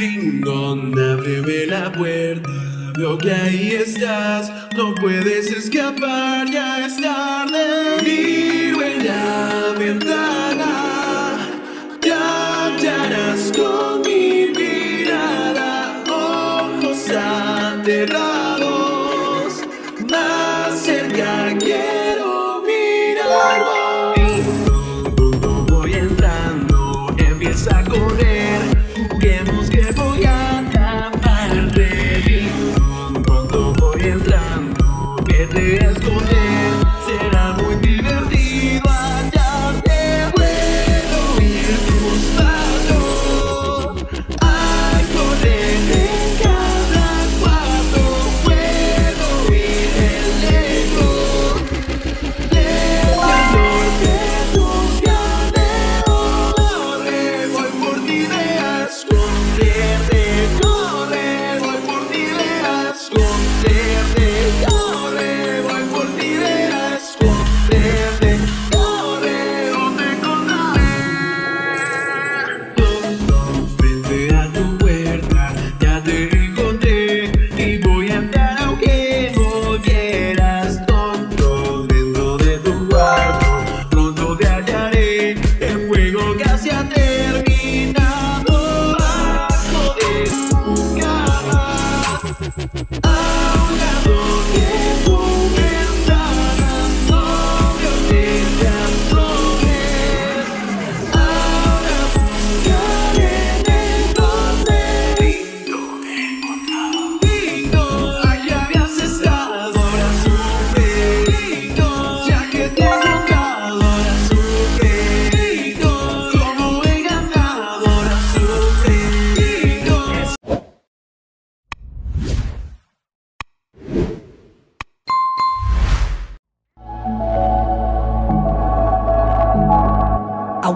Dingón, ábreme la puerta. Veo que ahí estás, no puedes escapar, ya es tarde. Vivo en la ventana, te hallarás con mi mirada, ojos aterrados. encuentran. Perreas con